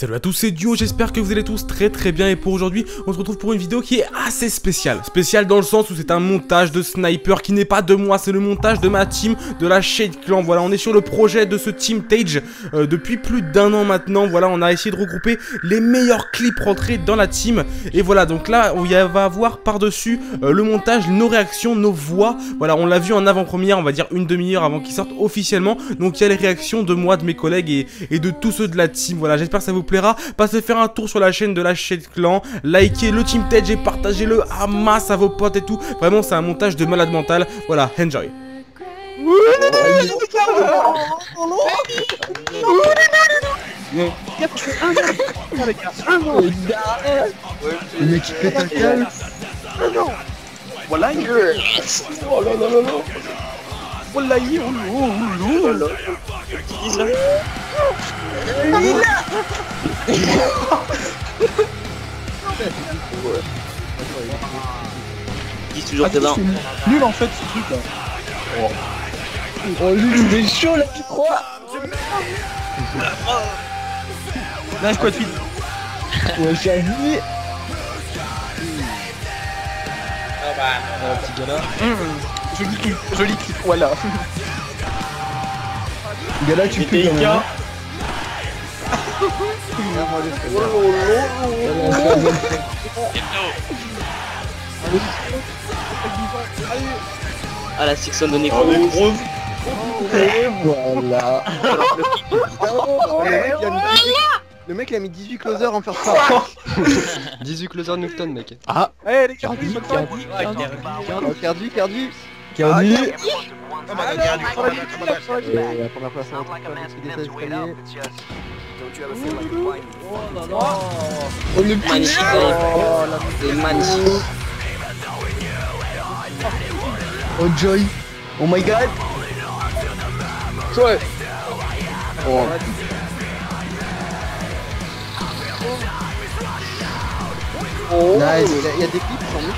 Salut à tous, c'est Duo, j'espère que vous allez tous très très bien et pour aujourd'hui, on se retrouve pour une vidéo qui est assez spéciale. Spéciale dans le sens où c'est un montage de sniper qui n'est pas de moi, c'est le montage de ma team, de la Shade Clan. Voilà, on est sur le projet de ce Team Tage euh, depuis plus d'un an maintenant. Voilà, on a essayé de regrouper les meilleurs clips rentrés dans la team. Et voilà, donc là, il va avoir par-dessus euh, le montage, nos réactions, nos voix. Voilà, on l'a vu en avant-première, on va dire une demi-heure avant qu'il sorte officiellement. Donc il y a les réactions de moi, de mes collègues et, et de tous ceux de la team. Voilà, j'espère que ça vous plaira. Passez faire un tour sur la chaîne de la chaîne clan, likez le Team Tedge et partagez-le à masse à vos potes et tout. Vraiment, c'est un montage de malade mental. Voilà, enjoy. Dis toujours tes dents. Nul en fait ce truc là. Oh, lui il est chaud là tu crois Là, quoi de suite Ouais j'ai vu Ah, petit gars là. Joli clip, joli clip, voilà. Gars là tu peux même. hein. Ah la section de Necro. Et voilà. Le mec il a mis 18 closers en faire ça. 18 closer Newton mec. Ah Eh les soirée. Cardu, Cardu. Cardi. Et la première. Oh le Magnifique. C'est magnifique. Oh Joy. Oh my god. Ouais. Oh. Nice. Il y a des clips qui sont mieux.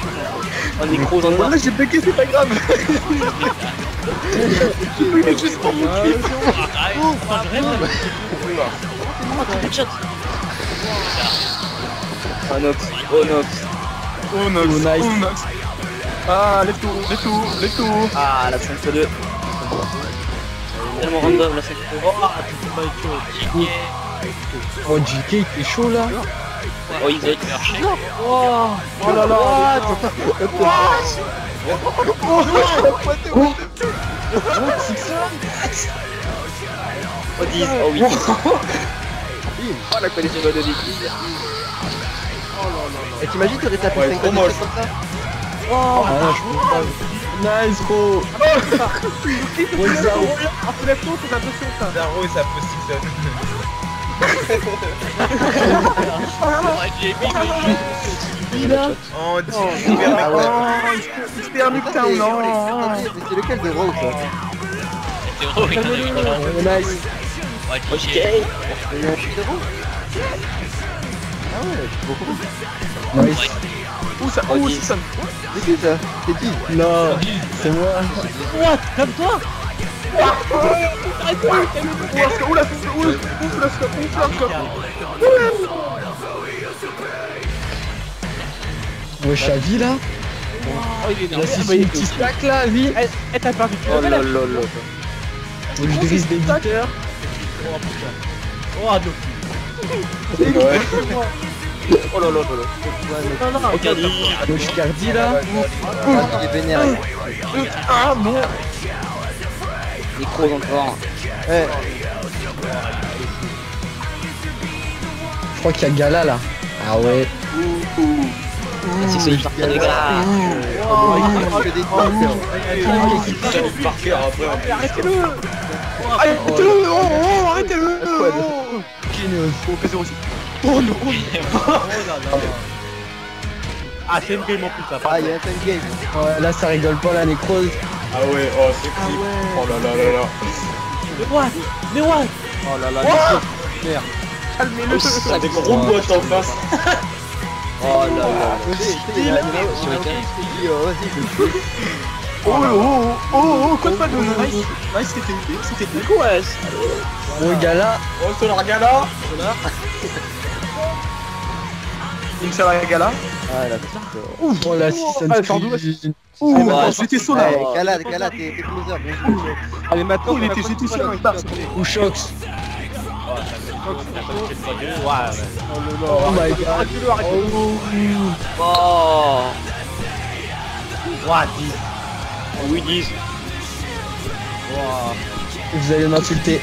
Un Necro dans le noir. Là, j'ai péqué, c'est pas grave. Il est juste pour mon clip. Onox. Onox. Oh Nox, Oh, nice. oh Nox. Ah, les tours, les tours, les tours. Ah la 5 2 Tellement random la 5 2 Oh JK il est chaud là. Oh Isaac. Oh là là. Oh 10. Oh 8. Oh la connexion de vie. Et t'imagines t'aurais tapé Ouais, 5 trop moche. comme ça Ah je peux pas. Nice bro. What's up Ah, faut la faute, c'est l'impression ça. Zaro et sa post-it. Oh, super Ah. Oh, Nuketown, non. C'est lequel de ça Oh nice. Ok. Il a de Raw Ah ouais, beaucoup. Nice. Où ça ça C'est qui ça C'est qui Non, c'est moi. Oula, scope, oula, scope, oula, oula, scope, oula, scope. Wesh la vie là La 6 multi stack là, vie Eh, t'as perdu du Oh là là. là là. Faut que je brise des buteurs. Oh là là là là. Non, non, Regarde. Wesh Cardi là. Il est vénère. Ah non Necro encore. Eh, Je crois qu'il y a Gala là. Ah ouais. La section du parcours des gars. que des trucs. par cœur après. Arrêtez-le Arrêtez-le Oh, oh, arrêtez-le Oh, Oh, P0 aussi. Oh non Ah, c'est une game en plus, ça. Ah, il y a un time game. Ouais, là ça rigole pas la nécrose. Ah ouais, oh c'est clip. Oh là là là là. Oh là là, merde. Calmez-le T'as des gros boîtes en face. Oh là là. Oh, vas-y, je le fais. Oh, oh, oh, oh, oh, quoi de pas de nice. Nice, c'était c'était bien. Ouais, Bon, gala. Oh, Solar Gala Une salle gala. Ah, la Oh, la 6 Ah, Sunscreen. Ouh, Ouais, maintenant, c'était Solar. Ouais, Gala, Gala, t'es closer. Allez, maintenant, Oh, il était j'étais sûr, il part. Ou Shox. Oh my god. Oh Oui, 10. Vous allez m'insulter.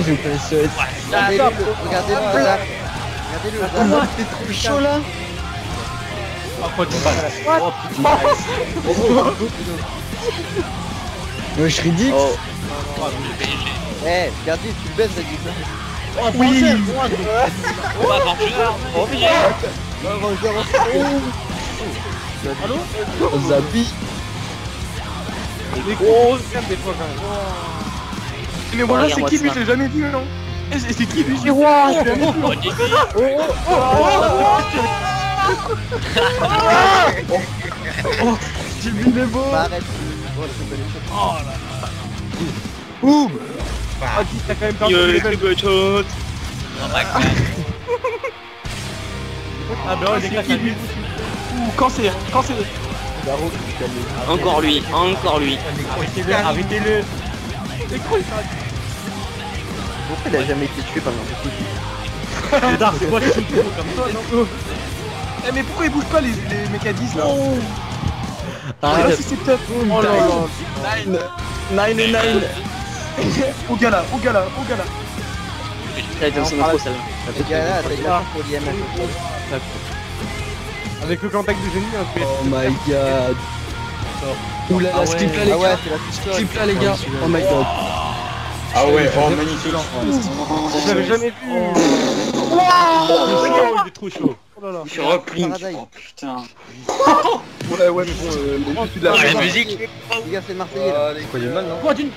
Je le souhaiter. Regardez-le, regardez-le. Regardez-le, Hazard. t'es trop chaud là Wesh, Ridix Oh. Eh, regardez, tu le baisses, Radix. Oui. Zabi. Mais voilà, c'est qui lui, je l'ai jamais vu, non Eh, C'est c'est qui lui C'est roi J'ai vu les beaux. Bah, arrête. Oh, les choses. Boum. Ah, t'as quand même perdu les les belles. Ah, bah ouais, les gars, qui lui? Ouh, cancer, cancer. Encore lui, encore lui. arrêtez-le, arrêtez-le. Pourquoi il a jamais été tué par n'importe Pétard, c'est quoi truc comme toi, non Eh, mais pourquoi il bouge pas les, les mécadis là Ah, Ah, là, si c'est top. Oh là là 9 et 9 Au gala, au gala, au gala. Son info, celle-là. Là, t'as eu la chance pour l'IMF. Avec le contact de génie, un peu. Oh my god Oula, la slip là les Ah ouais, gars c'est la pistole. Slip là les gars Oh my god Ah ouais, oh magnifique Je l'avais jamais vu. Oh, il est trop chaud. Oh là là. Je replink Paradise. Oh putain Ouais, ouais, mais bon, euh, les plus de la la musique Les gars, c'est le Marseillais là. Quoi, il est mal non Quoi d'une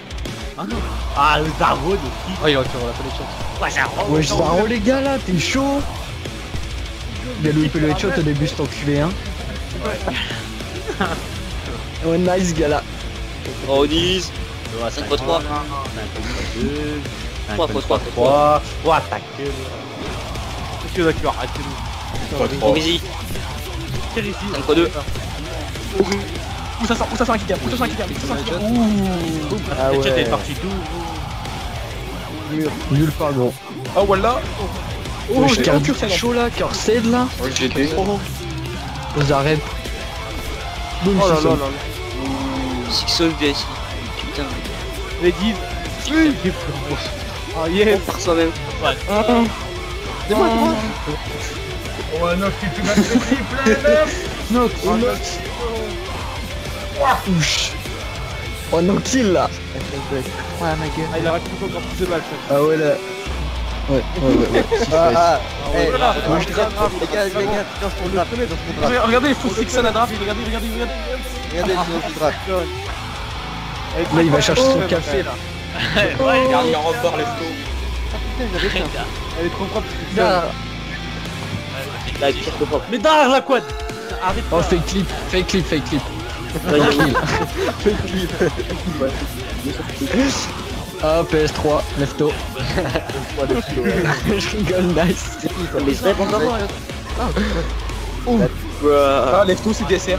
Ah, le Dargo de qui Oh il va faire la connexion Ouais, ça Wesh Zaro les gars là, t'es chaud Il a loupé le headshot au début cet enculé hein Ouais nice gars là Oh, 10. 5 x 3. 3 x 3 3. Ouah, ta gueule. Qu'est-ce que d'accord, arrêtez-nous. Pas trop Easy. Tire ici. 5 x 2. Où ça sent, où ça sent un kicker, où ça sent un kicker, ça sent un kicker. Ouh. Ah Le chat est ouais. parti d'où Nulle part gros Ah voilà. Oh, j'ai talent. chaud là, cœur cède là j'étais Aux arrêts Boum Oh là c'est là là là. 6 sauve VSI. Putain. Les 10. Oui. Ah, yes. Par soi-même. C'est moi, Note, oh note Ouch Oh non kill là Ouais, ma gueule. Ah, il a raconté encore plus de balles, ça. Ah ouais là Ouais, ouais, ouais, ouais. Ah, ah, eh, voilà. moi, je drape, les gars, les gars, dans ce qu'on drape, dans ce qu'on drape. Regardez, il faut fixer la draft, regardez, regardez, regardez. Regardez, drape. Là il va chercher son café là Regarde, il repart les flots Ah putain, j'avais ça. Elle est trop propre. Là. Mais derrière la quad Arrête Oh fake clip, fake clip, fake clip Vas-y. Ah PS3, lefto Je rigole, nice Mais c'est bon d'abord. Ah, c'est.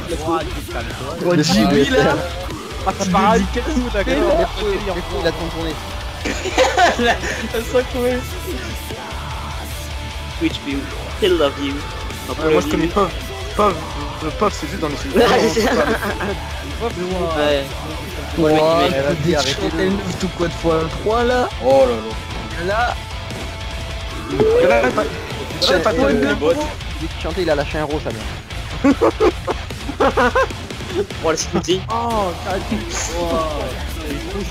Oh Jimmy là Ah, t'as pareil Qu'est-ce que il a ton tourné. Twitch view? Still love you. Moi, je connais pas. Pov, euh, Pov, c'est juste dans les films. Ouais. Oh, Ouais, des vas-y, shots arrêtez-le. L9 tout quoi de fois 3 là Oh là là Là Là, Le Dès qu'il chantait, il a lâché un rose, ça vient. Oh, la sécurité. Oh, t'as dit Il est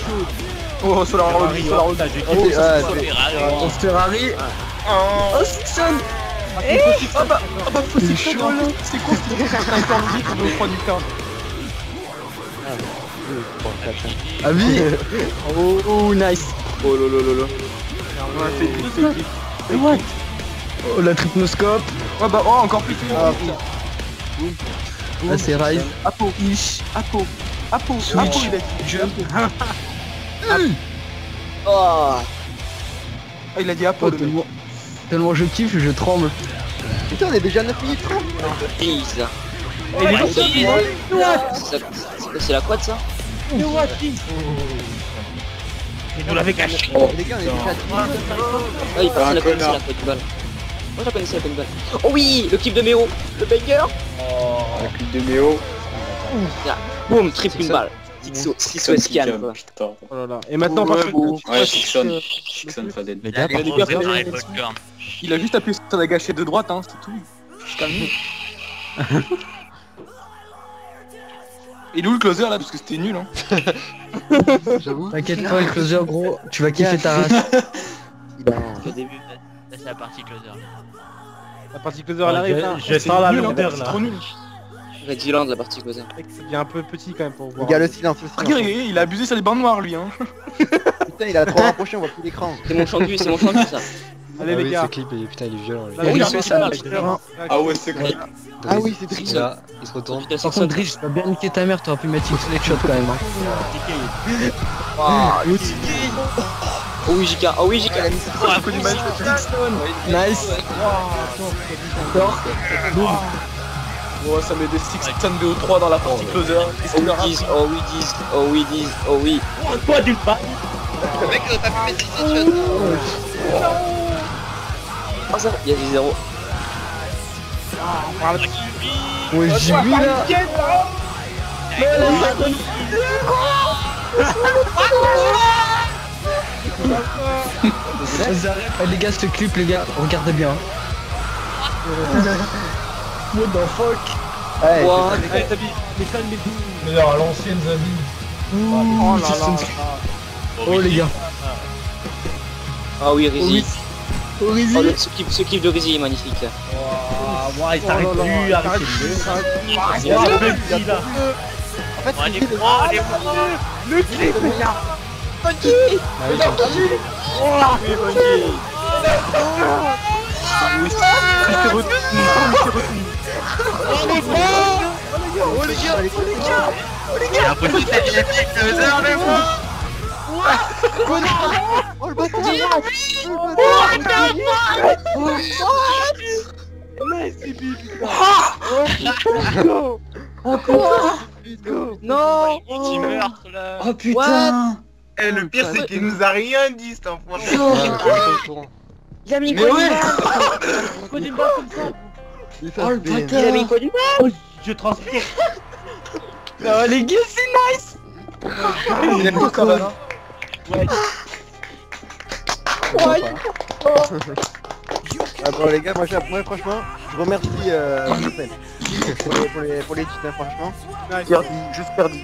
Oh, Solar Robbie, Solar Robbie. T'as j'ai Oh, ça. c'est- On se Ferrari Oh Sixon Ah bah, ah bah, faut est c'est chaud, là. C'est logique, on prendre du corps. Ah oui Oh, oh nice Oh. Ouais, c'est clip, c'est clip. Oh la tripnoscope Ouais, bah, oh, encore plus. Ah, Là c'est Rise. Apo, Ish. Apo, Apo, Switch. Apo, il a dit. Jump. Oh Ah, il a dit Apo, Oh, le mec. Tellement, je kiffe, je tremble. Putain, on est déjà à 9 minutes 30 Please Et il est Ah, long, c'est- ça. C'est la- quad ça Il nous l'avait caché. Les gars, on est déjà à 10 minutes. Ah il un personne la connaissait connard. la quad du bal Moi je la connaissais la quad du bal Oh oui Le clip de Méo Le banger La clip de Méo. Boum Triple une balle Sixo Sixo scan quoi Putain. Oh là là. Et maintenant, par contre. Ouais. Les gars, Il a il a-. Il a juste appuyé sur la gâchette de droite, hein, c'est tout. C'est calmé. Il est où le closer là Parce que c'était nul, hein. J'avoue. T'inquiète pas, le closer gros, tu vas kiffer ta race. Au début Là, c'est la partie closer. la partie closer elle arrive. hein. C'est sens la nul, hein, lourdeur C'est là. trop nul. Regiland la partie closer Mec, c'est bien un peu petit quand même pour voir. le silence, le Regarde, silence. il il a abusé sur les bandes noires lui, hein. Putain, il a trop rapproché, on voit plus l'écran. C'est mon champ de vue, c'est mon champ de vue ça Allez Ah les oui, gars. ce clip, il- putain, il est violent. lui. Ah. Ah ouais, c'est clip. Ah oui, c'est est là, il se retourne. Par contre, t'as bien niqué ta mère, t'aurais pu mettre une slingshot quand même. hein. Oh oui JK Oh oui JK Un peu du mal. Nice. Oh, ça met des Sixton BO3 dans la partie closer. Oh oui 10 Oh oui 10 Oh oui 10 Oh oui Le mec, pas pu mettre ses Oh ça Il y a des zéros Ouais, j'ai vu là. Eh, les gars, ce clip, les gars, regardez bien. What the fuck? Ouais, Ouah, Meilleur à l'ancienne Zabi. Oh là là. Oh les gars. Ah oui Rizzy Oh Oh le- ce clip, ce clip de Rizzy est magnifique. Ouais, il s'arrête Oh là là, plus, arrêtez. il y a deux- il y a deux- En fait, Bon, allez, c'est le- clip, les gars. Ah à pied, closer, mais bon. Oh le bâtard Non Il meurt, là Oh putain Eh, le pire, c'est qu'il nous a rien dit, cet enfant. Ah, il. Il a mis quoi des balles comme ça Il Oh le fait- Il a mis quoi du Je transpire Oh les gars, Il aime pas ça, là. Ah bon les gars, moi, j'ai- moi franchement, je remercie euh, pour les, pour les, pour les titres, hein, franchement. Perdu, juste perdu.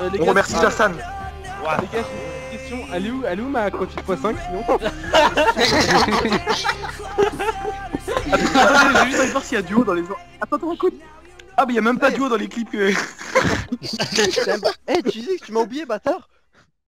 Euh, les On gars, remercie ah, Jassan. Les gars, j'ai une question. Elle est où, elle est où ma croquis x5 sinon Attendez, j'ai juste envie de voir s'il y a duo dans les... Attends, attends, écoute. Ah, mais il y a même pas duo dans les clips que... Eh, tu sais que tu m'as oublié, bâtard